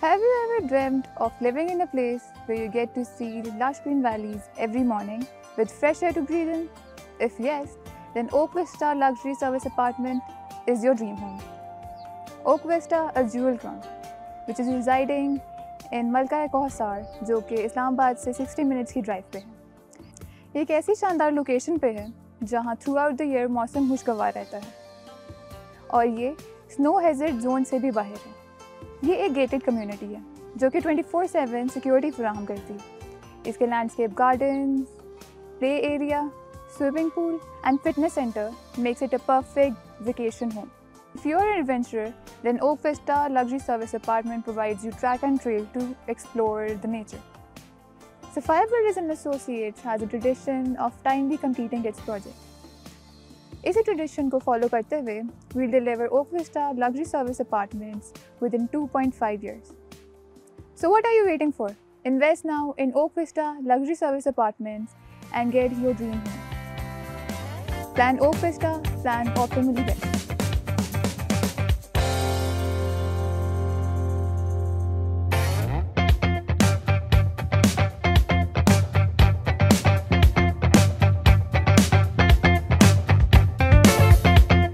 Have you ever dreamt of living in a place where you get to see lush green valleys every morning with fresh air to breathe in? If yes, then Oak Vista Luxury Service Apartment is your dream home. Oak Vista, a jewel crown, which is residing in Malka Kohsar, जो कि इस्लामाबाद से 60 minutes की drive पे है ये एक ऐसी शानदार लोकेशन पे है जहाँ थ्रू आउट द ईयर मौसम खुशगवार रहता है और ये स्नो हेजर्ड जोन से भी बाहर है ये एक गेटेड कम्युनिटी है, जो कि 24/7 सिक्योरिटी फ्राहम करती है। इसके landscape garden play area swimming pool and fitness centre makes it a perfect vacation home if you are adventure then Oak Vista luxury service apartment provides you track and trail to explore the nature Sapphire Associates has a tradition of timely completing its project इसी tradition को follow करते हुए we'll deliver Oak Vista luxury service apartments with in 2.5 years. So what are you waiting for? Invest now in Oak Vista luxury service apartments and get your dream home. Plan Oak Vista, plan optimally best.